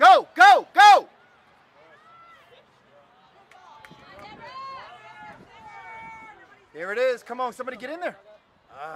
Go, go, go! Here it is. Come on, somebody get in there.